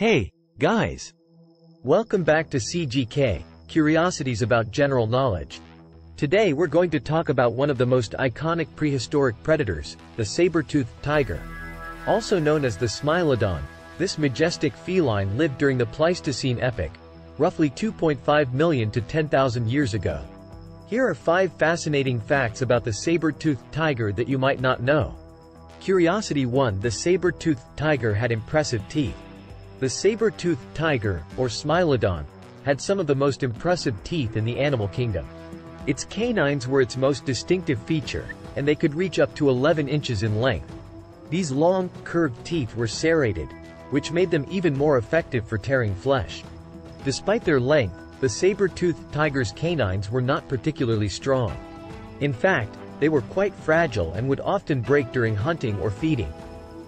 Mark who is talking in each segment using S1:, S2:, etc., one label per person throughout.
S1: Hey, guys! Welcome back to CGK, Curiosities about General Knowledge. Today we're going to talk about one of the most iconic prehistoric predators, the saber-toothed tiger. Also known as the Smilodon, this majestic feline lived during the Pleistocene epoch, roughly 2.5 million to 10,000 years ago. Here are five fascinating facts about the saber-toothed tiger that you might not know. Curiosity 1 The saber-toothed tiger had impressive teeth. The saber-toothed tiger, or Smilodon, had some of the most impressive teeth in the animal kingdom. Its canines were its most distinctive feature, and they could reach up to 11 inches in length. These long, curved teeth were serrated, which made them even more effective for tearing flesh. Despite their length, the saber-toothed tiger's canines were not particularly strong. In fact, they were quite fragile and would often break during hunting or feeding.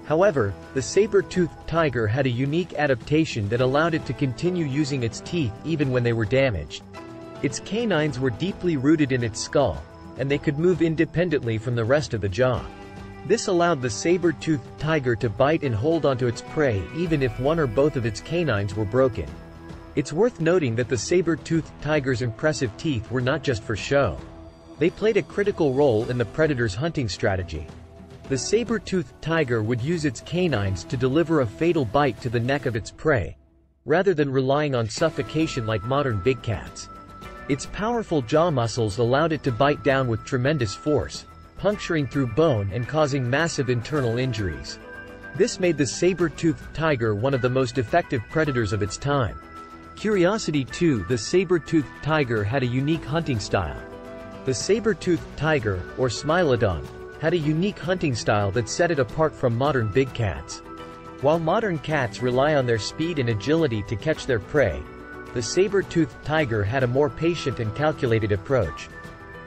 S1: However, the saber-toothed tiger had a unique adaptation that allowed it to continue using its teeth even when they were damaged. Its canines were deeply rooted in its skull, and they could move independently from the rest of the jaw. This allowed the saber-toothed tiger to bite and hold onto its prey even if one or both of its canines were broken. It's worth noting that the saber-toothed tiger's impressive teeth were not just for show. They played a critical role in the predator's hunting strategy. The saber-toothed tiger would use its canines to deliver a fatal bite to the neck of its prey, rather than relying on suffocation like modern big cats. Its powerful jaw muscles allowed it to bite down with tremendous force, puncturing through bone and causing massive internal injuries. This made the saber-toothed tiger one of the most effective predators of its time. Curiosity 2 The saber-toothed tiger had a unique hunting style. The saber-toothed tiger, or Smilodon, had a unique hunting style that set it apart from modern big cats. While modern cats rely on their speed and agility to catch their prey, the saber-toothed tiger had a more patient and calculated approach.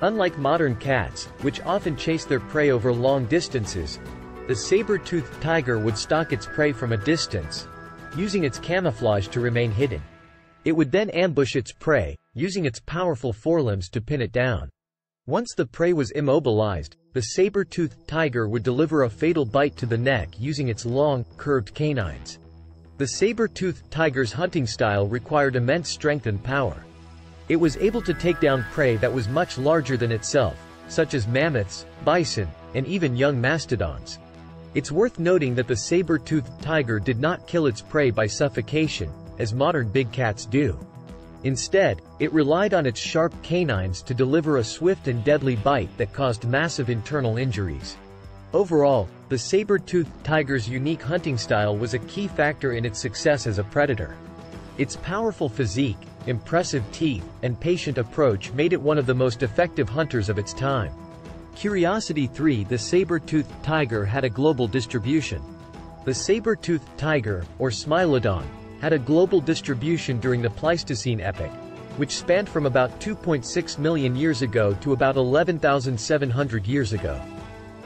S1: Unlike modern cats, which often chase their prey over long distances, the saber-toothed tiger would stalk its prey from a distance, using its camouflage to remain hidden. It would then ambush its prey, using its powerful forelimbs to pin it down. Once the prey was immobilized, the saber-toothed tiger would deliver a fatal bite to the neck using its long, curved canines. The saber-toothed tiger's hunting style required immense strength and power. It was able to take down prey that was much larger than itself, such as mammoths, bison, and even young mastodons. It's worth noting that the saber-toothed tiger did not kill its prey by suffocation, as modern big cats do. Instead, it relied on its sharp canines to deliver a swift and deadly bite that caused massive internal injuries. Overall, the saber-toothed tiger's unique hunting style was a key factor in its success as a predator. Its powerful physique, impressive teeth, and patient approach made it one of the most effective hunters of its time. Curiosity 3 The saber-toothed tiger had a global distribution. The saber-toothed tiger, or Smilodon, had a global distribution during the Pleistocene epoch, which spanned from about 2.6 million years ago to about 11,700 years ago.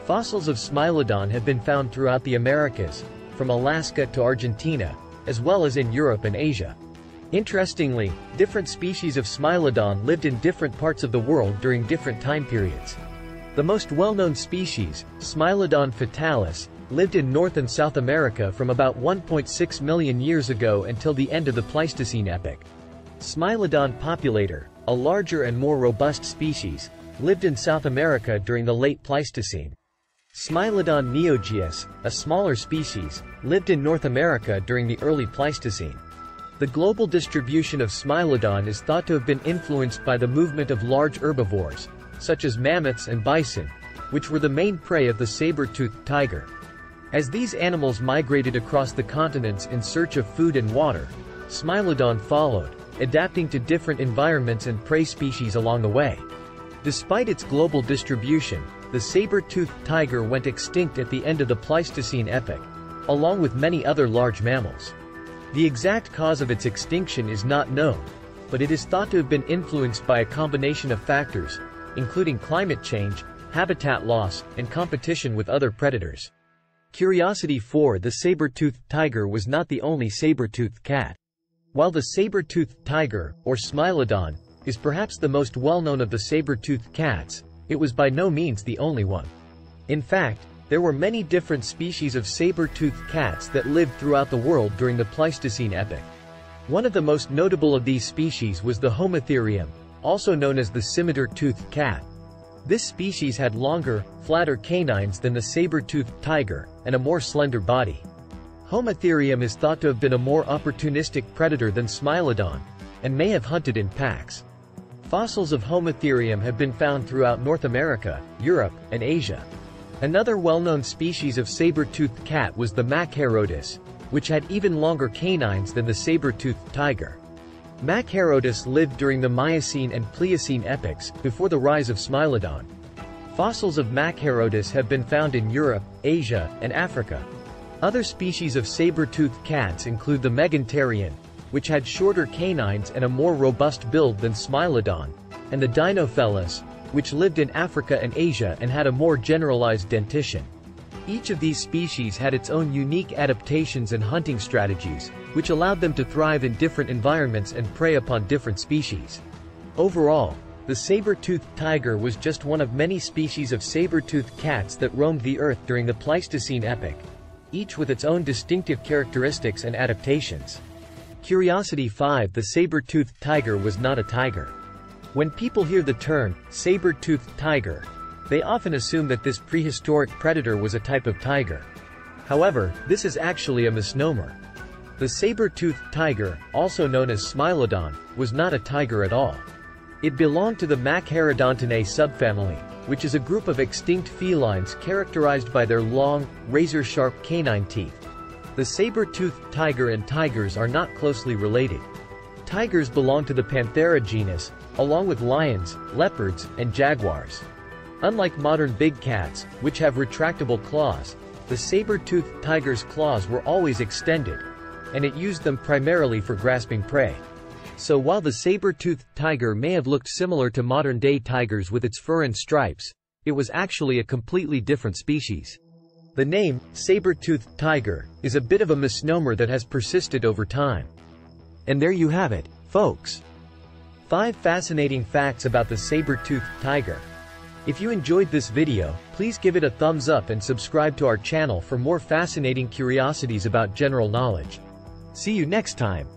S1: Fossils of Smilodon have been found throughout the Americas, from Alaska to Argentina, as well as in Europe and Asia. Interestingly, different species of Smilodon lived in different parts of the world during different time periods. The most well-known species, Smilodon fatalis, lived in North and South America from about 1.6 million years ago until the end of the Pleistocene epoch. Smilodon populator, a larger and more robust species, lived in South America during the late Pleistocene. Smilodon neogaeus, a smaller species, lived in North America during the early Pleistocene. The global distribution of Smilodon is thought to have been influenced by the movement of large herbivores, such as mammoths and bison, which were the main prey of the saber-toothed tiger. As these animals migrated across the continents in search of food and water, Smilodon followed, adapting to different environments and prey species along the way. Despite its global distribution, the saber-toothed tiger went extinct at the end of the Pleistocene epoch, along with many other large mammals. The exact cause of its extinction is not known, but it is thought to have been influenced by a combination of factors, including climate change, habitat loss, and competition with other predators. Curiosity 4 The saber-toothed tiger was not the only saber-toothed cat. While the saber-toothed tiger, or Smilodon, is perhaps the most well-known of the saber-toothed cats, it was by no means the only one. In fact, There were many different species of saber-toothed cats that lived throughout the world during the Pleistocene epoch. One of the most notable of these species was the Homotherium, also known as the scimitar-toothed cat. This species had longer, flatter canines than the saber-toothed tiger, and a more slender body. Homotherium is thought to have been a more opportunistic predator than Smilodon, and may have hunted in packs. Fossils of Homotherium have been found throughout North America, Europe, and Asia. Another well-known species of saber-toothed cat was the Machairodus, which had even longer canines than the saber-toothed tiger. Machairodus lived during the Miocene and Pliocene epochs, before the rise of Smilodon. Fossils of Machairodus have been found in Europe, Asia, and Africa. Other species of saber-toothed cats include the Megantereon, which had shorter canines and a more robust build than Smilodon, and the Dinofelis, which lived in Africa and Asia and had a more generalized dentition. Each of these species had its own unique adaptations and hunting strategies, which allowed them to thrive in different environments and prey upon different species. Overall, the saber-toothed tiger was just one of many species of saber-toothed cats that roamed the earth during the Pleistocene epoch, each with its own distinctive characteristics and adaptations. Curiosity 5 The saber-toothed tiger was not a tiger. When people hear the term, saber-toothed tiger, they often assume that this prehistoric predator was a type of tiger. However, this is actually a misnomer. The saber-toothed tiger, also known as Smilodon, was not a tiger at all. It belonged to the Machairodontinae subfamily, which is a group of extinct felines characterized by their long, razor-sharp canine teeth. The saber-toothed tiger and tigers are not closely related. Tigers belong to the Panthera genus, along with lions, leopards, and jaguars. Unlike modern big cats, which have retractable claws, the saber-toothed tiger's claws were always extended, and it used them primarily for grasping prey. So while the saber-toothed tiger may have looked similar to modern-day tigers with its fur and stripes, it was actually a completely different species. The name, saber-toothed tiger, is a bit of a misnomer that has persisted over time. And there you have it, folks. 5 fascinating facts about the saber-toothed tiger. If you enjoyed this video, please give it a thumbs up and subscribe to our channel for more fascinating curiosities about general knowledge. See you next time.